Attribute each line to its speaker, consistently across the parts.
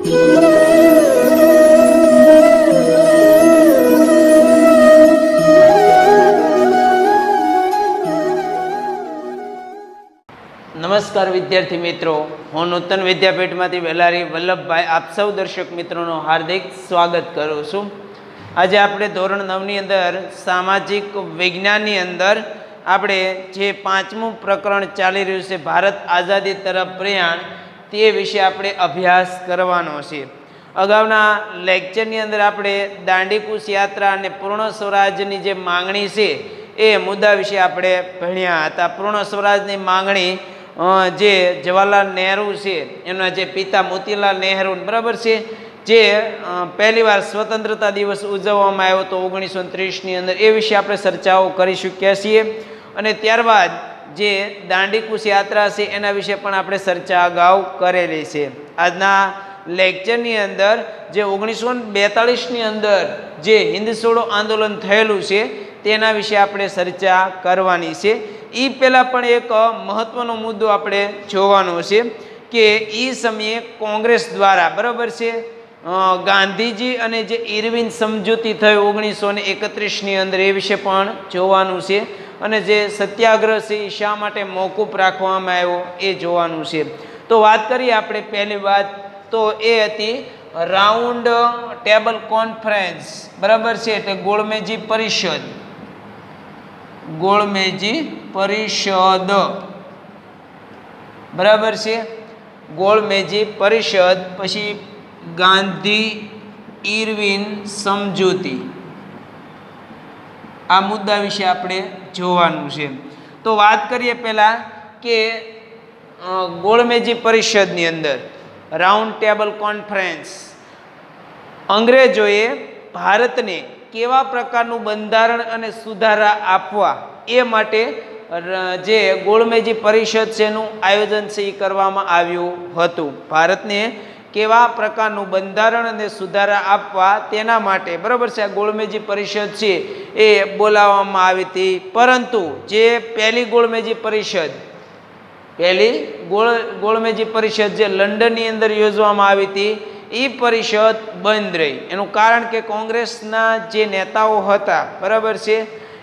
Speaker 1: નમસ્કાર વિદ્યાર્થી મિત્રો. હું નૂતન વિદ્યાપીઠમાંથી વેલારી વલ્લભભાઈ, આપ સૌ દર્શક મિત્રોનું હાર્દિક સ્વાગત કરું છું. આજે આપણે ધોરણ નવની અંદર સામાજિક વિજ્ઞાનની અંદર આપણે જે પાંચમું પ્રકરણ ચાલી રહ્યું છે, ભારત આઝાદી તરફ પ્રયાણ તે વિશે આપણે અભ્યાસ કરવાનો છે. અગાઉના લેક્ચરની અંદર આપણે દાંડીકૂચ યાત્રા અને પૂર્ણ સ્વરાજની જે માંગણી છે, એ મુદ્દા વિશે આપણે ભણ્યા હતા. પૂર્ણ સ્વરાજની માંગણી જે જવાહરલાલ નહેરુ છે એમના જે પિતા મોતીલાલ નહેરુ, બરાબર છે? જે પહેલીવાર સ્વતંત્રતા દિવસ ઉજવવામાં આવ્યો હતો ઓગણીસો ત્રીસની અંદર. એ વિશે આપણે ચર્ચાઓ કરી ચૂક્યા છીએ. અને ત્યારબાદ જે દાંડીકૂચ યાત્રા છે, એના વિશે પણ આપણે ચર્ચા અગાઉ કરેલી છે. આજના લેક્ચરની અંદર જે ઓગણીસો બેતાળીસની અંદર જે હિન્દ છોડો આંદોલન થયેલું છે, તેના વિશે આપણે ચર્ચા કરવાની છે. એ પહેલાં પણ એક મહત્ત્વનો મુદ્દો આપણે જોવાનો છે કે એ સમયે કોંગ્રેસ દ્વારા, બરાબર છે? ગાંધીજી અને જે ઇરવિન સમજૂતી થઈ ઓગણીસો ને એકત્રીસની અંદર, એ વિશે પણ જોવાનું છે. અને જે સત્યાગ્રહ છે, એ શા માટે મોકૂફ રાખવામાં આવ્યો, એ જોવાનું છે. તો વાત કરીએ આપણે પહેલી વાત, તો એ હતી રાઉન્ડ ટેબલ કોન્ફરન્સ. બરાબર છે? એટલે ગોળમેજી પરિષદ. ગોળમેજી પરિષદ. બરાબર છે? ગોળમેજી પરિષદ, પછી ગાંધી, ઇરવિન સમજૂતી. આ મુદ્દા વિશે આપણે જોવાનું છે. તો વાત કરીએ પહેલાં કે ગોળમેજી પરિષદની અંદર રાઉન્ડ ટેબલ કોન્ફરન્સ અંગ્રેજોએ ભારતને કેવા પ્રકારનું બંધારણ અને સુધારા આપવા એ માટે જે ગોળમેજી પરિષદ છે એનું આયોજન છે એ કરવામાં આવ્યું હતું. ભારતને કેવા પ્રકારનું બંધારણ અને સુધારા આપવા તેના માટે. બરાબર છે? આ ગોળમેજી પરિષદ છે, એ બોલાવવામાં આવી હતી. પરંતુ જે પહેલી ગોળમેજી પરિષદ, પહેલી ગોળ, ગોળમેજી પરિષદ જે લંડનની અંદર યોજવામાં આવી હતી એ પરિષદ બંધ રહી. એનું કારણ કે કોંગ્રેસના જે નેતાઓ હતા, બરાબર છે,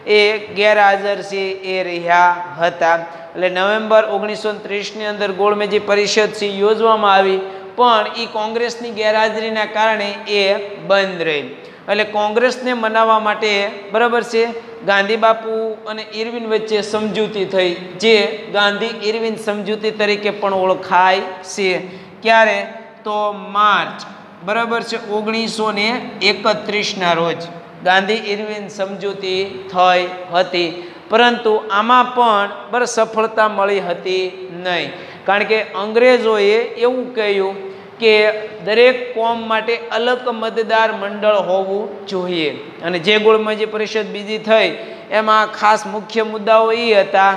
Speaker 1: એ ગેરહાજર છે, એ રહ્યા હતા. એટલે નવેમ્બર ઓગણીસો ત્રીસની અંદર ગોળમેજી પરિષદ છે યોજવામાં આવી. પણ એ કોંગ્રેસની ગેરહાજરીના કારણે એ બંધ રહી. એટલે કોંગ્રેસને મનાવવા માટે બરાબર છે, ગાંધી બાપુ અને ઇરવિન વચ્ચે સમજૂતી થઈ, જે ગાંધી ઇરવિન સમજૂતી તરીકે પણ ઓળખાય છે. ક્યારે? તો માર્ચ, બરાબર છે, ઓગણીસો ને એકત્રીસના રોજ ગાંધી ઇરવિન સમજૂતી થઈ હતી. પરંતુ આમાં પણ બર સફળતા મળી હતી નહીં. કારણ કે અંગ્રેજોએ એવું કહ્યું કે દરેક કોમ માટે અલગ મતદાર મંડળ હોવું જોઈએ. અને જે ગોળમજી પરિષદ બીજી થઈ, એમાં ખાસ મુખ્ય મુદ્દાઓ એ હતા,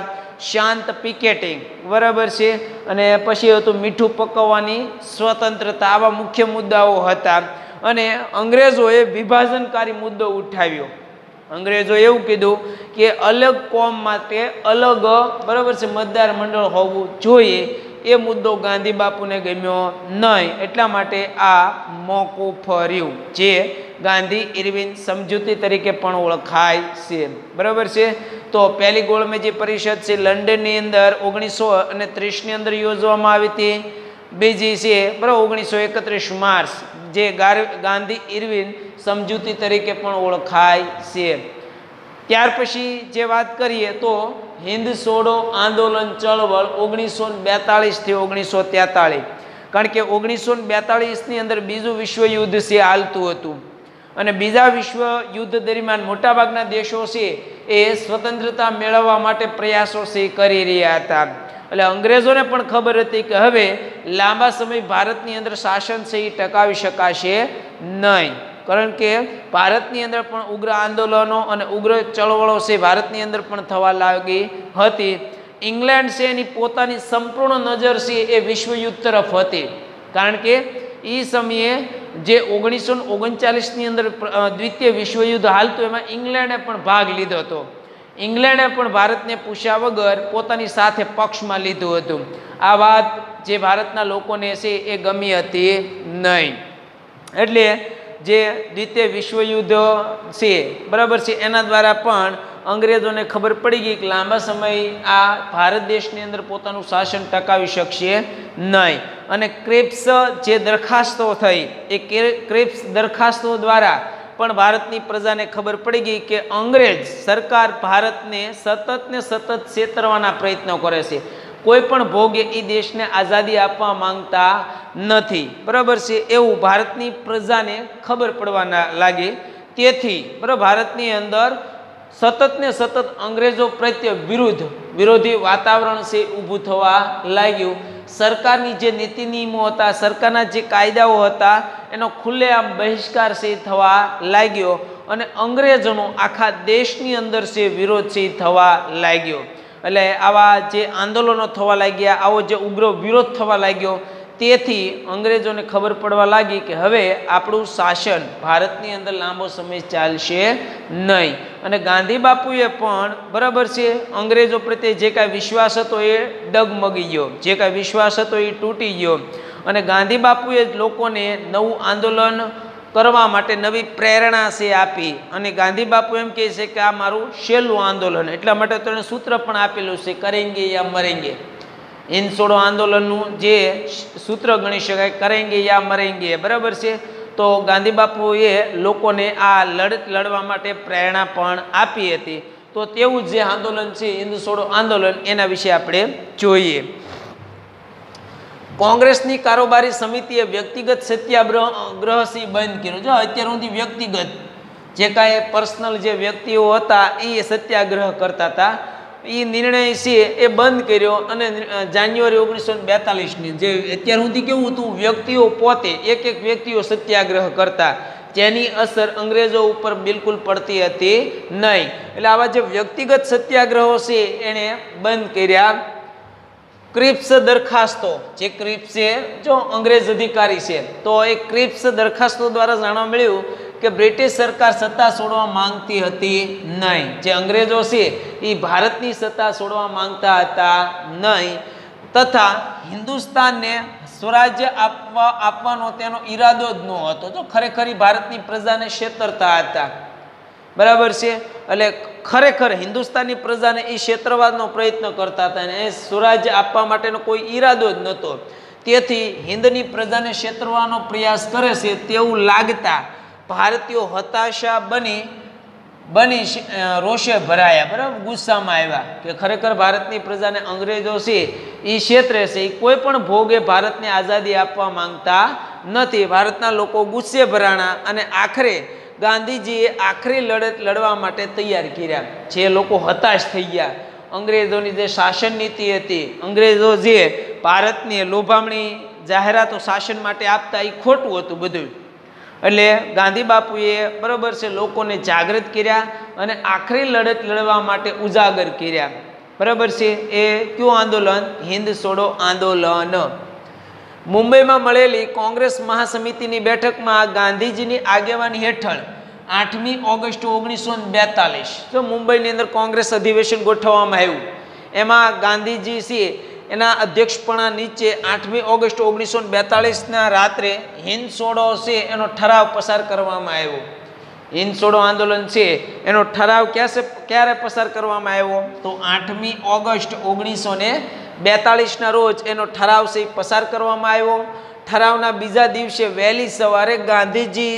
Speaker 1: શાંત પિકેટિંગ, બરાબર છે? અને પછી હતું મીઠું પકવવાની સ્વતંત્રતા, આવા મુખ્ય મુદ્દાઓ હતા. અને અંગ્રેજોએ વિભાજનકારી મુદ્દો ઉઠાવ્યો. અંગ્રેજો એવું કીધું કે અલગ કોમ માટે અલગ, બરાબર છે, મતદાર મંડળ હોવું જોઈએ. એ મુદ્દો ગાંધી બાપુને ગમ્યો નહીં. એટલા માટે આ મોકૂફ રહ્યું જે ગાંધી ઇરવિન સમજૂતી તરીકે પણ ઓળખાય છે. બરાબર છે? તો પહેલી ગોળમેજી પરિષદ છે, લંડનની અંદર ઓગણીસો અને ત્રીસની અંદર યોજવામાં આવી હતી. બીજી છે, બરાબર, ઓગણીસો એકત્રીસ માર્ચ, જે ગાંધી ઇરવિન સમજૂતી તરીકે પણ ઓળખાય છે. ત્યાર પછી જે વાત કરીએ તો હિન્દ છોડો આંદોલન ચળવળ ઓગણીસો બેતાળીસથી ઓગણીસો તેતાળીસ. કારણ કે ઓગણીસો બેતાળીસની અંદર બીજું વિશ્વયુદ્ધ છે, હાલતું હતું. અને બીજા વિશ્વ યુદ્ધ દરમિયાન મોટાભાગના દેશો છે, એ સ્વતંત્રતા મેળવવા માટે પ્રયાસો છે, કરી રહ્યા હતા. એટલે અંગ્રેજોને પણ ખબર હતી કે હવે લાંબા સમય ભારતની અંદર શાસન છે, એ ટકાવી શકાશે નહીં. કારણ કે ભારતની અંદર પણ ઉગ્ર આંદોલનો અને ઉગ્ર ચળવળો છે ભારતની અંદર પણ થવા લાગી હતી. ઇંગ્લેન્ડ છે એની પોતાની સંપૂર્ણ નજર છે એ વિશ્વયુદ્ધ તરફ હતી. કારણ કે એ સમયે જે ઓગણીસો ઓગણચાલીસની અંદર દ્વિતીય વિશ્વયુદ્ધ હાલતું એમાં ઇંગ્લેન્ડે પણ ભાગ લીધો હતો. ઇંગ્લેન્ડે પણ ભારતને પૂછ્યા વગર પોતાની સાથે પક્ષમાં લીધું હતું. આ વાત જે ભારતના લોકોને છે એ ગમી હતી નહીં. એટલે જે રીતે વિશ્વયુદ્ધ છે, બરાબર છે, એના દ્વારા પણ અંગ્રેજોને ખબર પડી ગઈ કે લાંબા સમય આ ભારત દેશની અંદર પોતાનું શાસન ટકાવી શકશે નહીં. અને ક્રિપ્સ જે દરખાસ્તો થઈ, એ ક્રિપ્સ દરખાસ્તો દ્વારા પણ ભારતની પ્રજાને ખબર પડી ગઈ કે અંગ્રેજ સરકાર ભારતને સતત ને સતત છેતરવાના પ્રયત્નો કરે છે. કોઈ પણ ભોગે એ દેશને આઝાદી આપવા માંગતા નથી. બરાબર છે? એવું ભારતની પ્રજાને ખબર પડવાના લાગી. તેથી, બરાબર, ભારતની અંદર સતત ને સતત અંગ્રેજો પ્રત્યે વિરુદ્ધ, વિરોધી વાતાવરણ છે, ઊભું થવા લાગ્યું. સરકારની જે નીતિ નિયમો હતા, સરકારના જે કાયદાઓ હતા, એનો ખુલ્લેઆમ બહિષ્કાર છે, થવા લાગ્યો. અને અંગ્રેજોનો આખા દેશની અંદર છે, વિરોધ છે, થવા લાગ્યો. એટલે આવા જે આંદોલનો થવા લાગ્યા, આવો જે ઉગ્ર વિરોધ થવા લાગ્યો, તેથી અંગ્રેજોને ખબર પડવા લાગી કે હવે આપણું શાસન ભારતની અંદર લાંબો સમય ચાલશે નહીં. અને ગાંધી બાપુએ પણ બરાબર છે, અંગ્રેજો પ્રત્યે જે કાંઈ વિશ્વાસ હતો એ ડગમગી ગયો, જે કાંઈ વિશ્વાસ હતો એ તૂટી ગયો. અને ગાંધી બાપુએ લોકોને નવું આંદોલન કરવા માટે નવી પ્રેરણા છે આપી. અને ગાંધી બાપુ એમ કહે છે કે આ મારું છેલ્લું આંદોલન. એટલા માટે તેણે સૂત્ર પણ આપેલું છે, કરેંગે યા મરેંગે? હિંદ છોડો આંદોલનનું જે સૂત્ર ગણી શકાય, કરેંગે યા મરેંગે? બરાબર છે? તો ગાંધી બાપુએ લોકોને આ લડત લડવા માટે પ્રેરણા પણ આપી હતી. તો તેવું જે આંદોલન છે હિન્દ છોડો આંદોલન એના વિશે આપણે જોઈએ. કોંગ્રેસની કારોબારી સમિતિએ વ્યક્તિગત સત્યાગ્રહ ગ્રહથી બંધ કર્યો. જો અત્યાર સુધી વ્યક્તિગત જે કાંઈ પર્સનલ જે વ્યક્તિઓ હતા, એ સત્યાગ્રહ કરતા હતા, એ નિર્ણય છે એ બંધ કર્યો અને જાન્યુઆરી ઓગણીસો બેતાલીસની જે અત્યાર સુધી કેવું હતું, વ્યક્તિઓ પોતે, એક એક વ્યક્તિઓ સત્યાગ્રહ કરતા જેની અસર અંગ્રેજો ઉપર બિલકુલ પડતી હતી નહીં. એટલે આવા જે વ્યક્તિગત સત્યાગ્રહો છે એણે બંધ કર્યા. ક્રિપ્સ દરખાસ્તો, જે ક્રિપ્સ છે, જો અંગ્રેજ અધિકારી છે, તો એ ક્રિપ્સ દરખાસ્તો દ્વારા જાણવા મળ્યું કે બ્રિટિશ સરકાર સત્તા છોડવા માંગતી હતી નહીં. જે અંગ્રેજો છે, એ ભારતની સત્તા છોડવા માંગતા હતા નહીં. તથા હિન્દુસ્તાનને સ્વરાજ્ય આપવા, આપવાનો તેનો ઈરાદો જ ન હતો જો ખરેખર ભારતની પ્રજાને છેતરતા હતા. બરાબર છે? એટલે ખરેખર હિન્દુસ્તાની પ્રજાને એ ક્ષેત્રવાદનો પ્રયત્ન કરતા હતા અને એ સ્વરાજ્ય આપવા માટેનો કોઈ ઈરાદો જ નહોતો. તેથી હિન્દની પ્રજાને ક્ષેત્રવાનો પ્રયાસ કરે છે તેવું લાગતા ભારતીયો હતાશા બની બની રોષે ભરાયા. બરાબર? ગુસ્સામાં આવ્યા કે ખરેખર ભારતની પ્રજાને અંગ્રેજો છે એ ક્ષેત્રે છે એ કોઈ પણ ભોગે ભારતને આઝાદી આપવા માંગતા નથી. ભારતના લોકો ગુસ્સે ભરાણા અને આખરે ગાંધીજીએ આખરી લડત લડવા માટે તૈયાર કર્યા. જે લોકો હતાશ થઈ ગયા. અંગ્રેજોની જે શાસન નીતિ હતી, અંગ્રેજો જે ભારતની લોભામણી જાહેરાતો શાસન માટે આપતા એ ખોટું હતું બધું. એટલે ગાંધી બાપુએ બરાબર છે લોકોને જાગૃત કર્યા અને આખરી લડત લડવા માટે ઉજાગર કર્યા. બરાબર છે? એ કયું આંદોલન? હિન્દ છોડો આંદોલન. મુંબઈમાં મળેલી કોંગ્રેસ મહાસમિતિની બેઠકમાં ગાંધીજીની આગેવાની હેઠળ આઠમી ઓગસ્ટ ઓગણીસો બેતાલીસ. જો મુંબઈની અંદર કોંગ્રેસ અધિવેશન ગોઠવવામાં આવ્યું એમાં ગાંધીજી છે એના અધ્યક્ષપણા નીચે આઠમી ઓગસ્ટ ઓગણીસો બેતાલીસના રાત્રે હિંદ છોડો છે એનો ઠરાવ પસાર કરવામાં આવ્યો. હિંદ છોડો આંદોલન છે એનો ઠરાવ ક્યારે ક્યારે પસાર કરવામાં આવ્યો? તો આઠમી ઓગસ્ટ ઓગણીસો ને બેતાળીસના રોજ એનો ઠરાવ છે પસાર કરવામાં આવ્યો. ઠરાવના બીજા દિવસે વહેલી સવારે ગાંધીજી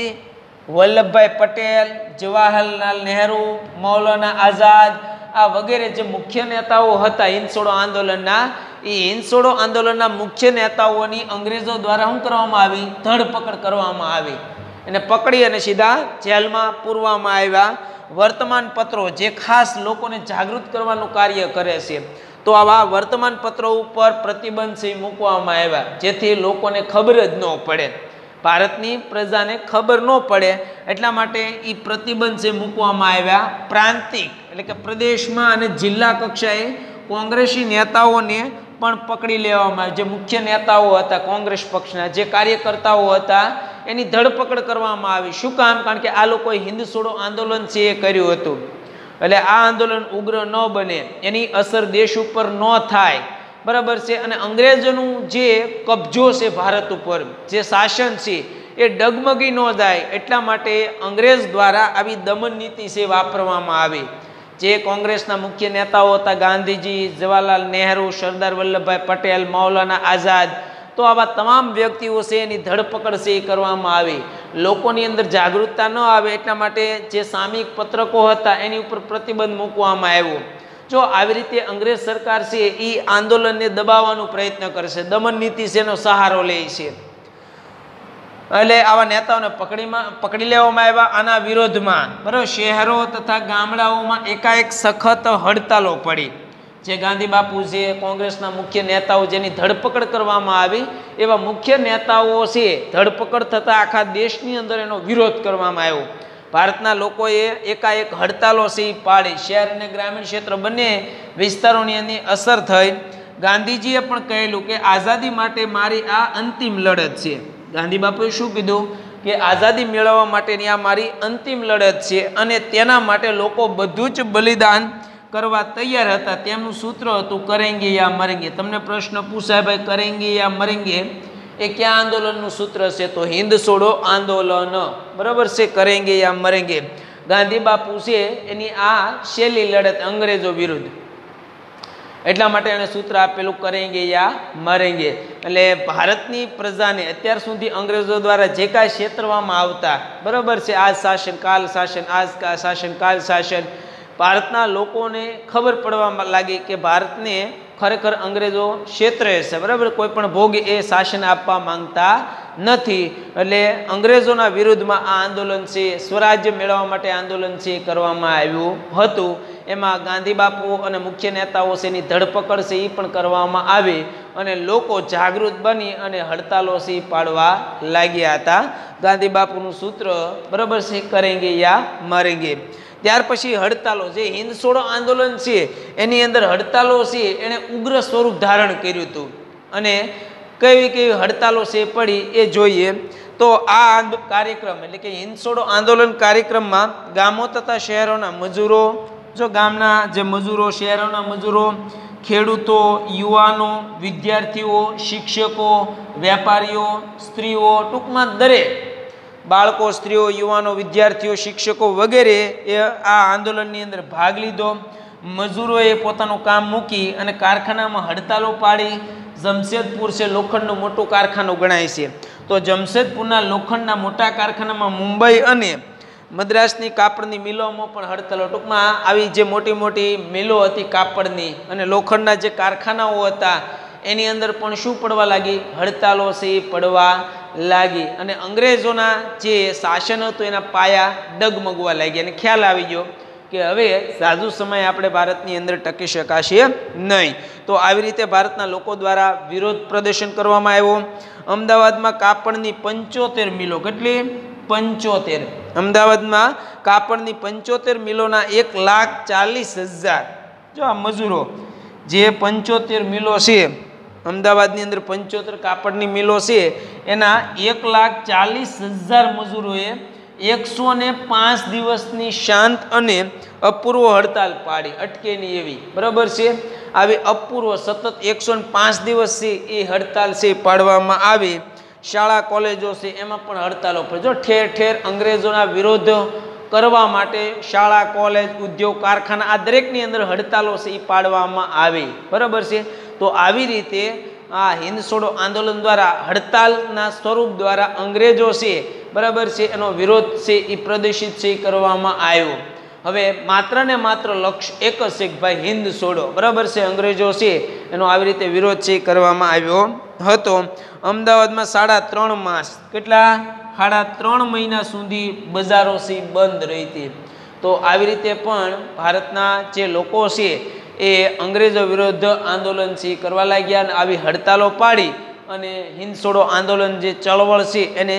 Speaker 1: વલ્લભભાઈ પટેલ, જવાહરલાલ નહેરુ, મૌલાના આઝાદ, આ વગેરે જે મુખ્ય નેતાઓ હતા હિંસોડો આંદોલનના, એ હિંસોડો આંદોલનના મુખ્ય નેતાઓની અંગ્રેજો દ્વારા શું કરવામાં આવી? ધરપકડ કરવામાં આવી. એને પકડી અને સીધા જેલમાં પૂરવામાં આવ્યા. વર્તમાન પત્રો જે ખાસ લોકોને જાગૃત કરવાનું કાર્ય કરે છે, તો આવા વર્તમાન પત્રો ઉપર પ્રતિબંધ મૂકવામાં આવ્યા, જેથી લોકોને ખબર જ ન પડે. ભારતની પ્રજાને ખબર ન પડે એટલા માટે એ પ્રતિબંધ જે મૂકવામાં આવ્યા, પ્રાંતિક એટલે કે પ્રદેશમાં અને જિલ્લા કક્ષાએ કોંગ્રેસી નેતાઓને પણ પકડી લેવામાં જે મુખ્ય નેતાઓ હતા કોંગ્રેસ પક્ષના, જે કાર્યકર્તાઓ હતા, એની ધરપકડ કરવામાં આવી. શું કામ? કારણ કે આ લોકોએ હિન્દ છોડો આંદોલન છે એ કર્યું હતું. એટલે આ આંદોલન ઉગ્ર ન બને. એની અસર દેશ ઉપર ન થાય. બરાબર છે? અને અંગ્રેજોનું જે કબજો છે ભારત ઉપર, જે શાસન છે, એ ડગમગી ન જાય. એટલા માટે અંગ્રેજ દ્વારા આવી દમન નીતિ છે વાપરવામાં આવી. જે કોંગ્રેસના મુખ્ય નેતાઓ હતા, ગાંધીજી, જવાહરલાલ નહેરુ, સરદાર વલ્લભભાઈ પટેલ, મૌલાના આઝાદ, તો આવા તમામ વ્યક્તિઓ છે એની ધરપકડ છે એ કરવામાં આવી. લોકોની અંદર જાગૃતતા ન આવે, એટલા માટે જે સામયિક પત્રકો હતા, એની ઉપર પ્રતિબંધ મૂકવામાં આવ્યો. જો આવી રીતે અંગ્રેજ સરકાર છે એ આંદોલનને દબાવવાનો પ્રયત્ન કરશે. દમન નીતિ છે એનો સહારો લે છે. એટલે આવા નેતાઓને પકડીમાં, પકડી લેવામાં આવ્યા આના વિરોધમાં. બરાબર, શહેરો તથા ગામડાઓમાં એકાએક સખત હડતાલો પડી. જે ગાંધી બાપુ છે, કોંગ્રેસના મુખ્ય નેતાઓ જેની ધરપકડ કરવામાં આવી, એવા મુખ્ય નેતાઓ છે, ધરપકડ થતાં આખા દેશની અંદર એનો વિરોધ કરવામાં આવ્યો. ભારતના લોકોએ એકાએક હડતાલો ઈ પાડી. શહેર અને ગ્રામીણ ક્ષેત્ર બંને વિસ્તારોની એની અસર થઈ. ગાંધીજીએ પણ કહેલું કે આઝાદી માટે મારી આ અંતિમ લડત છે. ગાંધી બાપુએ શું કીધું? કે આઝાદી મેળવવા માટેની આ મારી અંતિમ લડત છે અને તેના માટે લોકો બધું જ બલિદાન કરવા તૈયાર હતા. તેમનું સૂત્ર હતું, કરેંગે યા મરેંગે? તમને પ્રશ્ન પૂછાય, ભાઈ, કરેંગે યા મરેંગે? એ ક્યાં આંદોલનનું સૂત્ર છે તો હિન્દ છોડો આંદોલન. બરાબર છે, કરેંગે યા મરેંગે? ગાંધી બાપુ છે, એની આ શૈલી લડત અંગ્રેજો વિરુદ્ધ. એટલા માટે એણે સૂત્ર આપેલું કરેંગે યા મરેંગે. એટલે ભારતની પ્રજાને અત્યાર સુધી અંગ્રેજો દ્વારા જે કાંઈ ક્ષેત્રવામાં આવતા, બરાબર છે, આજ શાસન, કાલ શાસન, આજ શાસન, કાલ શાસન, ભારતના લોકોને ખબર પડવા લાગી કે ભારતને ખરેખર અંગ્રેજો ક્ષેત્રે છે, બરાબર? કોઈ પણ ભોગ એ શાસન આપવા માંગતા નથી. એટલે અંગ્રેજોના વિરુદ્ધમાં આ આંદોલન છે, સ્વરાજ્ય મેળવવા માટે આંદોલન છે કરવામાં આવ્યું હતું. એમાં ગાંધી બાપુ અને મુખ્ય નેતાઓ છે, એની ધરપકડ છે એ પણ કરવામાં આવી અને લોકો જાગૃત બની અને હડતાલો છે પાડવા લાગ્યા હતા. ગાંધી બાપુનું સૂત્ર બરાબર છે, કરેંગે યા મરેંગે. ત્યાર પછી હડતાલો જે હિન્દ છોડો આંદોલન છે, એની અંદર હડતાલો છે, એણે ઉગ્ર સ્વરૂપ ધારણ કર્યું હતું. અને કેવી કેવી હડતાલો છે પડી એ જોઈએ. તો આ કાર્યક્રમ, એટલે કે હિન્દ છોડો આંદોલન કાર્યક્રમમાં ગામો તથા શહેરોના મજૂરો, જો ગામના જે મજૂરો, શહેરોના મજૂરો, ખેડૂતો, યુવાનો, વિદ્યાર્થીઓ, શિક્ષકો, વેપારીઓ, સ્ત્રીઓ, ટૂંકમાં દરેક બાળકો, સ્ત્રીઓ, યુવાનો, વિદ્યાર્થીઓ, શિક્ષકો વગેરે એ આ આંદોલનની અંદર ભાગ લીધો. મજૂરોએ પોતાનું કામ મૂકી અને કારખાનામાં હડતાલો પાડી. જમશેદપુર છે લોખંડનું મોટું કારખાનું ગણાય છે. તો જમશેદપુરના લોખંડના મોટા કારખાનામાં મુંબઈ અને મદ્રાસની કાપડની મિલોમાં પણ હડતાલો. ટૂંકમાં આવી જે મોટી મોટી મિલો હતી કાપડની અને લોખંડના જે કારખાનાઓ હતા, એની અંદર પણ શું પડવા લાગી? હડતાલો છે, પડવા લાગી. અને અંગ્રેજોના જે શાસન હતું, એના પાયા ડગમગવા લાગ્યા. અને ખ્યાલ આવી ગયો કે હવે સાધુ સમય આપણે ભારતની અંદર ટકી શકાશે નહીં. તો આવી રીતે ભારતના લોકો દ્વારા વિરોધ પ્રદર્શન કરવામાં આવ્યો. અમદાવાદમાં કાપડની પંચોતેર મિલો કેટલી? પંચોતેર. અમદાવાદમાં કાપડની પંચોતેર મિલોના એક લાખ ચાલીસ હજાર. જો આ મજૂરો, જે પંચોતેર મિલો છે અમદાવાદની અંદર પંચોતેર કાપડની મિલો છે, એના એક લાખ ચાલીસ હજાર મજૂરોએ એકસો ને પાંચ દિવસની શાંત અને અપૂર્વ હડતાલ પાડી અટકે નહીં એવી. બરાબર છે? આવી અપૂર્વ સતત એકસો ને પાંચ દિવસ છે, એ હડતાલ છે પાડવામાં આવી. શાળા, કોલેજો છે, એમાં પણ હડતાલો પર જો ઠેર ઠેર અંગ્રેજોના વિરોધ કરવા માટે શાળા, કોલેજ, ઉદ્યોગ, કારખાના આ દરેકની અંદર હડતાલો છે એ પાડવામાં આવી. બરાબર છે? તો આવી રીતે આ હિન્દ છોડો આંદોલન દ્વારા હડતાલના સ્વરૂપ દ્વારા અંગ્રેજો છે, બરાબર છે, એનો વિરોધ છે એ પ્રદર્શિત છે એ કરવામાં આવ્યો. હવે માત્ર ને માત્ર લક્ષ્ય એક જ છે કે ભાઈ હિન્દ છોડો બરાબર છે, અંગ્રેજો છે, એનો આવી રીતે વિરોધ છે કરવામાં આવ્યો હતો. અમદાવાદમાં સાડા ત્રણ માસ. કેટલા? સાડા ત્રણ મહિના સુધી બજારો છે બંધ રહી હતી તો આવી રીતે પણ ભારતના જે લોકો છે એ અંગ્રેજો વિરુદ્ધ આંદોલન છે કરવા લાગ્યા અને આવી હડતાલો પાડી અને હિન્દ આંદોલન જે ચળવળ છે એને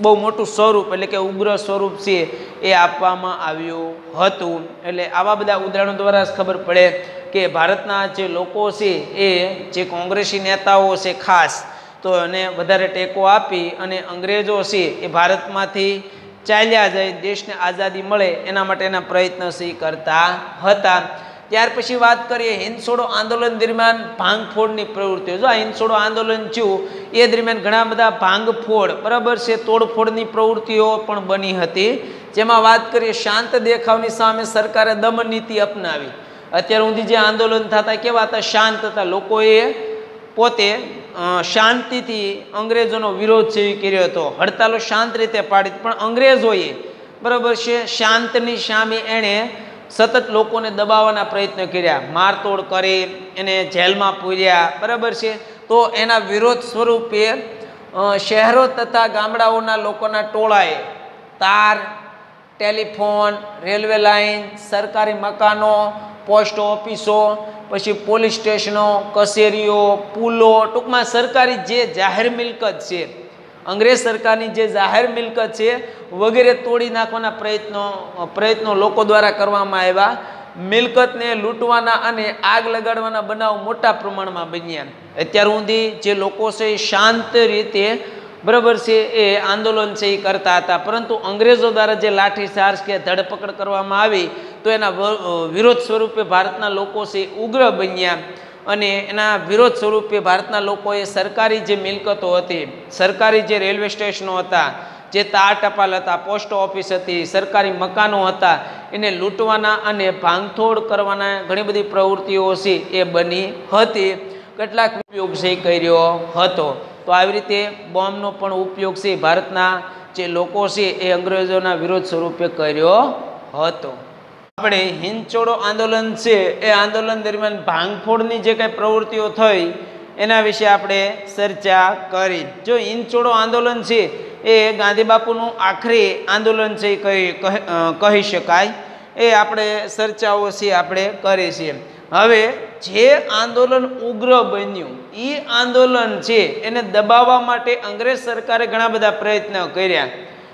Speaker 1: બહુ મોટું સ્વરૂપ એટલે કે ઉગ્ર સ્વરૂપ છે એ આપવામાં આવ્યું હતું. એટલે આવા બધા ઉદાહરણો દ્વારા જ ખબર પડે કે ભારતના જે લોકો છે એ જે કોંગ્રેસી નેતાઓ છે ખાસ તો એને વધારે ટેકો આપી અને અંગ્રેજો છે એ ભારતમાંથી ચાલ્યા જાય, દેશને આઝાદી મળે એના માટેના પ્રયત્ન પ્રયત્નશીલ કરતા હતા. ત્યાર પછી વાત કરીએ હિંદસોડો આંદોલન દરમિયાન ભાંગફોડની પ્રવૃત્તિઓ. જો આ હિંસોડો આંદોલન થયું, એ દરમિયાન ઘણા બધા ભાંગફોડ, બરાબર છે, તોડફોડની પ્રવૃત્તિઓ પણ બની હતી. જેમાં વાત કરીએ શાંત દેખાવની સામે સરકારે દમન નીતિ અપનાવી. અત્યાર સુધી જે આંદોલન થતા, કેવા હતા? શાંત હતા. લોકોએ પોતે શાંતિથી અંગ્રેજોનો વિરોધ છે કર્યો હતો. હડતાલો શાંત રીતે પાડી પણ અંગ્રેજોએ, બરાબર છે, શાંતની સામે એણે સતત લોકોને દબાવવાના પ્રયત્ન કર્યા. મારતોડ કરી, એને જેલમાં પૂર્યા, બરાબર છે. તો એના વિરોધ સ્વરૂપે શહેરો તથા ગામડાઓના લોકોના ટોળાએ તાર, ટેલિફોન, રેલવે લાઇન, સરકારી મકાનો પોસ્ટ ઓફિસો, પછી પોલીસ સ્ટેશનો, કચેરીઓ, પુલો, ટૂંકમાં સરકારી જે જાહેર મિલકત છે, અંગ્રેજ સરકારની જે જાહેર મિલકત છે, વગેરે તોડી નાખવાના પ્રયત્નો પ્રયત્નો લોકો દ્વારા કરવામાં આવ્યા. મિલકતને લૂંટવાના અને આગ લગાડવાના બનાવ મોટા પ્રમાણમાં બન્યા. અત્યાર સુધી જે લોકો છે શાંત રીતે બરાબર છે, એ આંદોલન છે, એ કરતા હતા. પરંતુ અંગ્રેજો દ્વારા જે લાઠીચાર્જ કે ધરપકડ કરવામાં આવી, તો એના વિરોધ સ્વરૂપે ભારતના લોકો છે ઉગ્ર બન્યા. અને એના વિરોધ સ્વરૂપે ભારતના લોકોએ સરકારી જે મિલકતો હતી, સરકારી જે રેલવે સ્ટેશનો હતા, જે તાર ટપાલ હતા, પોસ્ટ ઓફિસ હતી, સરકારી મકાનો હતા, એને લૂંટવાના અને ભાંગતોડ કરવાના ઘણી બધી પ્રવૃત્તિઓ છે, એ બની હતી. કેટલાક ઉપયોગ છે કર્યો હતો. તો આવી રીતે બોમ્બનો પણ ઉપયોગ છે ભારતના જે લોકો છે એ અંગ્રેજોના વિરોધ સ્વરૂપે કર્યો હતો. આપણે હિંચોડો આંદોલન છે, એ આંદોલન દરમિયાન ભાંગફોડની જે કંઈ પ્રવૃત્તિઓ થઈ, એના વિશે આપણે ચર્ચા કરી. જો હિંચોડો આંદોલન છે, એ ગાંધી બાપુનું આખરી આંદોલન છે એ કહી શકાય. એ આપણે ચર્ચાઓ છે, આપણે કરીએ છીએ. હવે જે આંદોલન ઉગ્ર બન્યું એ આંદોલન છે, એને દબાવવા માટે અંગ્રેજ સરકારે ઘણા બધા પ્રયત્ન કર્યા.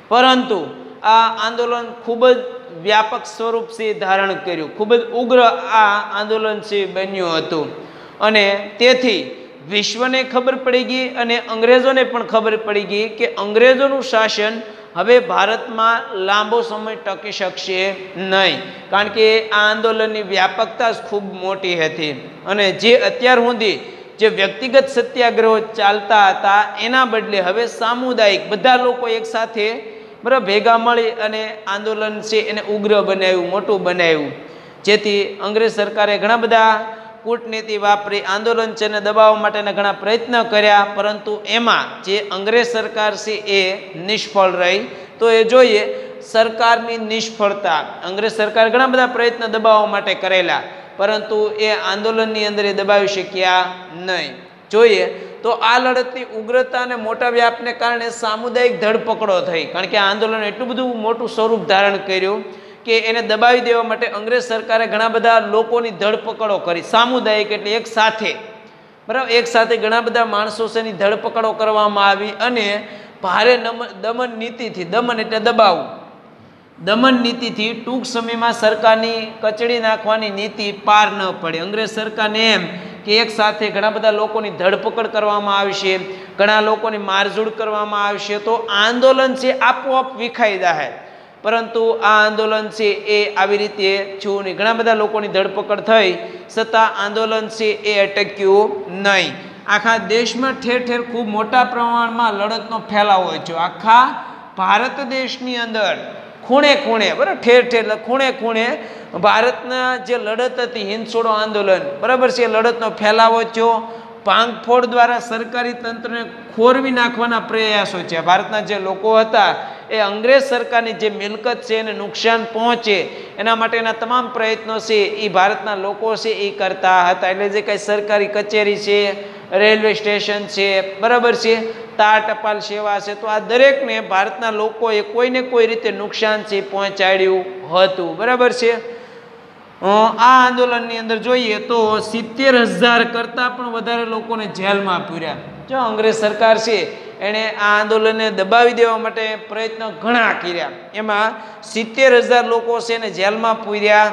Speaker 1: પરંતુ આ આંદોલન ખૂબ જ વ્યાપક સ્વરૂપ છે ધારણ કર્યું. ખૂબ જ ઉગ્ર આ આંદોલન છે બન્યું હતું. અને તેથી વિશ્વને ખબર પડી ગઈ અને અંગ્રેજોને પણ ખબર પડી ગઈ કે અંગ્રેજોનું શાસન હવે ભારતમાં લાંબો સમય ટકી શકશે નહીં. કારણ કે આ આંદોલનની વ્યાપકતા ખૂબ મોટી હતી. અને જે અત્યાર સુધી જે વ્યક્તિગત સત્યાગ્રહો ચાલતા હતા, એના બદલે હવે સામુદાયિક બધા લોકો એકસાથે બરાબર ભેગા મળી અને આંદોલન છે એને ઉગ્ર બનાવ્યું, મોટું બનાવ્યું. જેથી અંગ્રેજ સરકારે ઘણા બધા કૂટનીતિ વાપરી, આંદોલન છે ને દબાવવા માટેના ઘણા પ્રયત્ન કર્યા, પરંતુ એમાં જે અંગ્રેજ સરકાર છે એ નિષ્ફળ રહી. તો એ જોઈએ, સરકારની નિષ્ફળતા. અંગ્રેજ સરકાર ઘણા બધા પ્રયત્ન દબાવવા માટે કરેલા, પરંતુ એ આંદોલનની અંદર એ દબાવી શક્યા નહીં. જોઈએ, તો આ લડતની ઉગ્રતા અને મોટા વ્યાપને કારણે સામુદાયિક ધરપકડો થઈ. કારણ કે આંદોલન એટલું બધું મોટું સ્વરૂપ ધારણ કર્યું કે એને દબાવી દેવા માટે અંગ્રેજ સરકારે ઘણા બધા લોકોની ધરપકડો કરી. સામુદાયિક એટલે એક સાથે. બરાબર? એક સાથે ઘણા બધા માણસો છે એની ધરપકડો કરવામાં આવી અને ભારે દમન નીતિથી, દમન એટલે દબાવવું દમન નીતિથી ટૂંક સમયમાં સરકારની કચડી નાખવાની નીતિ પાર ન પડે. અંગ્રેજ સરકારને એમ કે એક સાથે ઘણા બધા લોકોની ધરપકડ કરવામાં આવશે, ઘણા લોકોની મારઝૂડ કરવામાં આવશે, તો આંદોલન છે આપોઆપ વિખાઈ જાય પરંતુ આ આંદોલન છે એ આવી રીતે થયું નહીં ઘણા બધા લોકોની ધરપકડ થઈ છતાં આંદોલન છે એ અટક્યું નહીં. આખા દેશમાં ઠેર ઠેર ખૂબ મોટા પ્રમાણમાં લડતનો ફેલાવો છે આખા ભારત દેશની અંદર ખૂણે ખૂણે, બરાબર, ઠેર ઠેર ખૂણે ખૂણે ભારતના જે લડત હતી હિંદછોડો આંદોલન, બરાબર છે, એ લડતનો ફેલાવો થયો. ભાંગફોડ દ્વારા સરકારી તંત્રને ખોરવી નાખવાના પ્રયાસો છે ભારતના જે લોકો હતા એ અંગ્રેજ સરકારની જે મિલકત છે એને નુકસાન પહોંચે, એના માટેના તમામ પ્રયત્નો છે એ ભારતના લોકો છે એ કરતા હતા. એટલે જે કાંઈ સરકારી કચેરી છે, રેલવે સ્ટેશન છે, બરાબર છે, તાર ટપાલ સેવા છે, તો આ દરેકને ભારતના લોકોએ કોઈને કોઈ રીતે નુકસાન છે પહોંચાડ્યું હતું. બરાબર છે? આ આંદોલનની અંદર જોઈએ તો સિત્તેર હજાર કરતાં પણ વધારે લોકોને જેલમાં પૂર્યા. જો અંગ્રેજ સરકાર છે એણે આ આંદોલનને દબાવી દેવા માટે પ્રયત્ન ઘણા કર્યા. એમાં સિત્તેર હજાર લોકો છે એને જેલમાં પૂર્યા.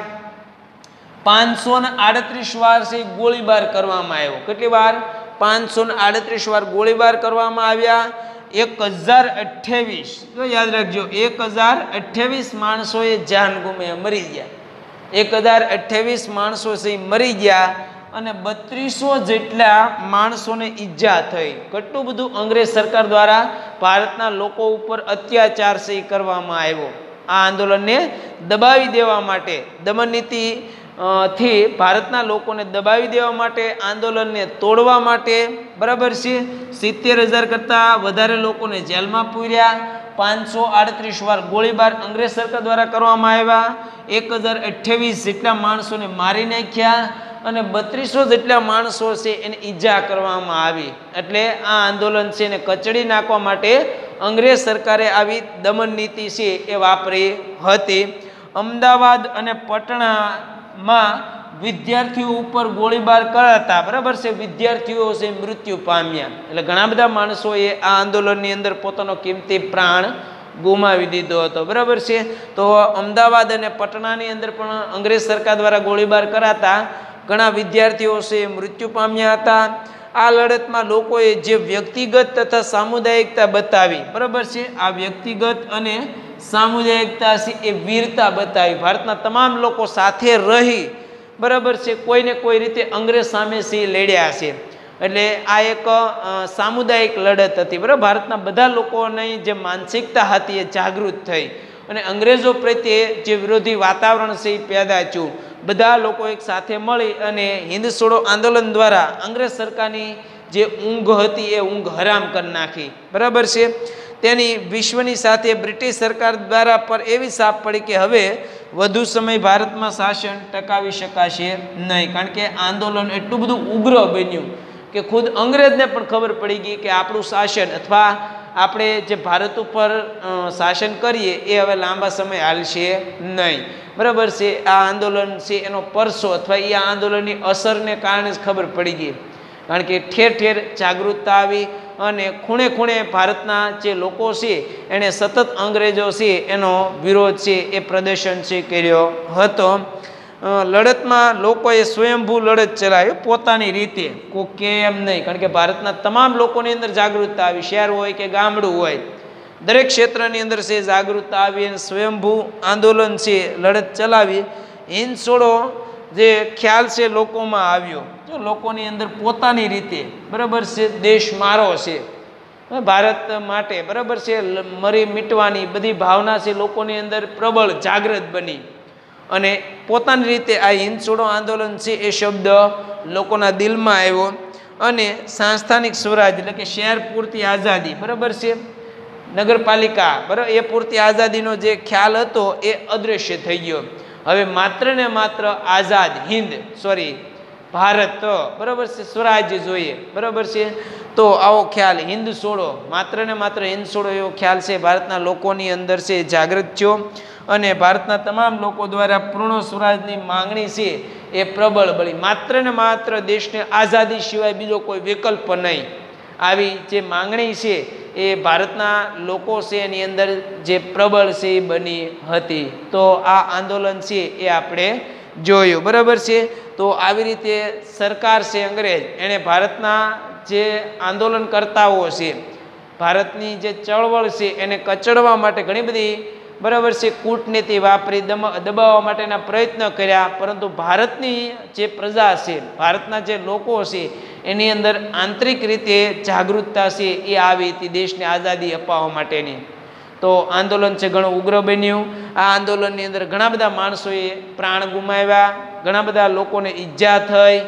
Speaker 1: પાંચસો ને આડત્રીસ વાર છે ગોળીબાર કરવામાં આવ્યો. કેટલી વાર? પાંચસો ને આડત્રીસ વાર ગોળીબાર કરવામાં આવ્યા. એક હજાર અઠ્યાવીસ. તો યાદ રાખજો, એક હજાર અઠ્યાવીસ માણસોએ જાન ગુમે, મરી ગયા. એક હજાર અઠ્યાવીસ માણસો છે મરી ગયા. અને બત્રીસો જેટલા માણસોને ઈજા થઈ. કેટલું બધું અંગ્રેજ સરકાર દ્વારા ભારતના લોકો ઉપર અત્યાચાર છે કરવામાં આવ્યો. આ આંદોલનને દબાવી દેવા માટે દમન નીતિ અ, થી ભારતના લોકોને દબાવી દેવા માટે, આંદોલનને તોડવા માટે, બરાબર છે? સિત્તેર હજાર કરતાં વધારે લોકોને જેલમાં પૂર્યા, પાંચસો આડત્રીસ વાર ગોળીબાર અંગ્રેજ સરકાર દ્વારા કરવામાં આવ્યા, એક હજાર અઠ્યાવીસ જેટલા માણસોને મારી નાખ્યા અને બત્રીસો જેટલા માણસો છે એને ઈજા કરવામાં આવી. એટલે આ આંદોલન છે એને કચડી નાખવા માટે અંગ્રેજ સરકારે આવી દમન નીતિ છે એ વાપરી હતી. અમદાવાદ અને પટણામાં વિદ્યાર્થીઓ ઉપર ગોળીબાર કરાતા, બરાબર છે? વિદ્યાર્થીઓ છે, મૃત્યુ પામ્યા. એટલે ઘણા બધા માણસોએ આ આંદોલનની અંદર પોતાનો કિંમતી પ્રાણ ગુમાવી દીધો હતો, બરાબર છે? તો અમદાવાદ અને પટનાની અંદર પણ અંગ્રેજ સરકાર દ્વારા ગોળીબાર કરાતા, ઘણા વિદ્યાર્થીઓ છે, મૃત્યુ પામ્યા હતા. આ લડતમાં લોકોએ જે વ્યક્તિગત તથા સામુદાયિકતા બતાવી, બરાબર છે? આ વ્યક્તિગત અને સામુદાયિકતા એ વીરતા બતાવી. ભારતના તમામ લોકો સાથે રહી બરાબર છે, કોઈને કોઈ રીતે અંગ્રેજ સામે છે લડ્યા છે. એટલે આ એક સામુદાયિક લડત હતી. બરાબર, ભારતના બધા લોકોની જે માનસિકતા હતી એ જાગૃત થઈ. અને અંગ્રેજો પ્રત્યે જે વિરોધી વાતાવરણ છે એ પેદા થયું. બધા લોકો એક સાથે મળી અને હિન્દ છોડો આંદોલન દ્વારા અંગ્રેજ સરકારની જે ઊંઘ હતી એ ઊંઘ હરામ કરી નાખી. બરાબર છે? તેની વિશ્વની સાથે બ્રિટિશ સરકાર દ્વારા પર એવી સાપ પડી કે હવે વધુ સમય ભારતમાં શાસન ટકાવી શકાશે નહીં. કારણ કે આંદોલન એટલું બધું ઉગ્ર બન્યું કે ખુદ અંગ્રેજને પણ ખબર પડી ગઈ કે આપણું શાસન અથવા આપણે જે ભારત ઉપર શાસન કરીએ એ હવે લાંબા સમય હાલશે નહીં. બરાબર છે? આ આંદોલન છે એનો પરસો અથવા એ આંદોલનની અસરને કારણે જ ખબર પડી ગઈ. કારણ કે ઠેર ઠેર જાગૃતતા આવી અને ખૂણે ખૂણે ભારતના જે લોકો છે એણે સતત અંગ્રેજો છે, એનો વિરોધ છે, એ પ્રદર્શન છે કર્યો હતો. લડતમાં લોકોએ સ્વયંભૂ લડત ચલાવી, પોતાની રીતે કે એમ નહીં, કારણ કે ભારતના તમામ લોકોની અંદર જાગૃતતા આવી, શહેર હોય કે ગામડું હોય, દરેક ક્ષેત્રની અંદર છે, જાગૃતતા આવી અને સ્વયંભૂ આંદોલન છે, લડત ચલાવી. હિંદ જે ખ્યાલ છે, લોકોમાં આવ્યો. જો લોકોની અંદર પોતાની રીતે, બરાબર છે, દેશ મારો છે ભારત માટે બરાબર છે મરી મીટવાની બધી ભાવના છે, લોકોની અંદર પ્રબળ, જાગૃત બની. અને પોતાની રીતે આ હિંદ છોડો આંદોલન છે, એ શબ્દ લોકોના દિલમાં આવ્યો. અને સાંસ્થાનિક સ્વરાજ, એટલે કે શહેર પૂરતી આઝાદી, બરાબર છે? નગરપાલિકા બરાબર એ પૂરતી આઝાદીનો જે ખ્યાલ હતો, એ અદૃશ્ય થઈ ગયો. હવે માત્ર ને માત્ર આઝાદ હિન્દ સોરી ભારત બરાબર છે સ્વરાજ્ય જોઈએ. બરાબર છે? તો આવો ખ્યાલ હિન્દ છોડો. માત્ર ને માત્ર હિન્દ છોડો એવો ખ્યાલ છે. ભારતના લોકોની અંદર છે જાગૃત થયો અને ભારતના તમામ લોકો દ્વારા પૂર્ણ સ્વરાજની માંગણી છે એ પ્રબળ બળી માત્ર ને માત્ર દેશને આઝાદી સિવાય બીજો કોઈ વિકલ્પ નહીં. આવી જે માંગણી છે એ ભારતના લોકો છે એની અંદર જે પ્રબળ છે એ બની હતી. તો આ આંદોલન છે એ આપણે જોયું. બરાબર છે? તો આવી રીતે સરકાર છે અંગ્રેજ, એણે ભારતના જે આંદોલનકર્તાઓ છે, ભારતની જે ચળવળ છે, એને કચડવા માટે ઘણી બધી બરાબર છે કૂટનીતિ વાપરી, દમ, દબાવવા માટેના પ્રયત્ન કર્યા, પરંતુ ભારતની જે પ્રજા છે, ભારતના જે લોકો છે, એની અંદર આંતરિક રીતે જાગૃતતા છે એ આવી હતી દેશને આઝાદી અપાવવા માટેની. તો આંદોલન છે ઘણું ઉગ્ર બન્યું. આ આંદોલનની અંદર ઘણા બધા માણસોએ પ્રાણ ગુમાવ્યા. ઘણા બધા લોકોને ઈજા થઈ.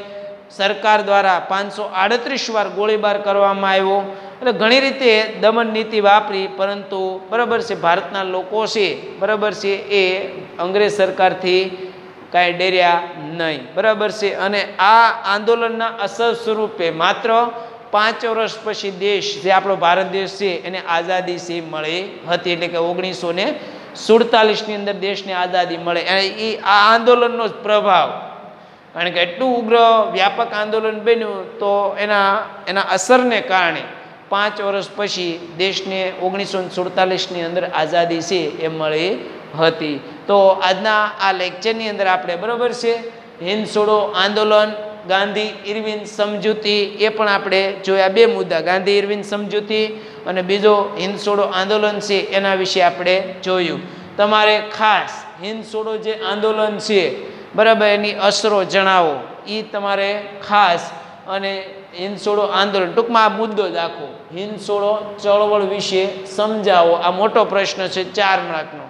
Speaker 1: સરકાર દ્વારા પાંચસો આડત્રીસ વાર ગોળીબાર કરવામાં આવ્યો. એટલે ઘણી રીતે દમન નીતિ વાપરી, પરંતુ બરાબર છે ભારતના લોકો છે, બરાબર છે એ અંગ્રેજ સરકારથી કાંઈ ડેર્યા નહીં. બરાબર છે અને આ આંદોલનના અસર સ્વરૂપે માત્ર પાંચ વર્ષ પછી દેશ, જે આપણો ભારત દેશ છે, એને આઝાદી સી મળી હતી. એટલે કે ઓગણીસો સુડતાલીસની અંદર દેશને આઝાદી મળે. અને એ આ આંદોલનનો જ પ્રભાવ. કારણ કે એટલું ઉગ્ર વ્યાપક આંદોલન બન્યું તો એના એના અસરને કારણે પાંચ વર્ષ પછી દેશને ઓગણીસો સુડતાલીસની અંદર આઝાદી છે એ મળી હતી. તો આજના આ લેક્ચરની અંદર આપણે બરાબર છે? હિન્દ છોડો આંદોલન, ગાંધી ઇરવિન સમજૂતી એ પણ આપણે જોયા. બે મુદ્દા. ગાંધી ઇરવિન સમજૂતી અને બીજો હિંદ છોડો આંદોલન છે એના વિશે આપણે જોયું. તમારે ખાસ હિંદ છોડો જે આંદોલન છે, બરાબર, એની અસરો જણાવો. એ તમારે ખાસ અને હિંદ છોડો આંદોલન. ટૂંકમાં આ મુદ્દો જ આખો. હિંદ છોડો ચળવળ વિશે સમજાવો. આ મોટો પ્રશ્ન છે ચાર માર્કનો.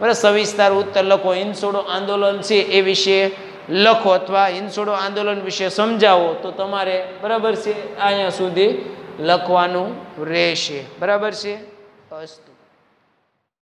Speaker 1: બરાબર, સવિસ્તાર ઉત્તર લખો. હિંદ છોડો આંદોલન છે એ વિશે લખો અથવા હિંદ છોડો આંદોલન વિશે સમજાવો તો તમારે બરાબર છે અહીંયા સુધી લખવાનું રહેશે. બરાબર છે? અસ્તુ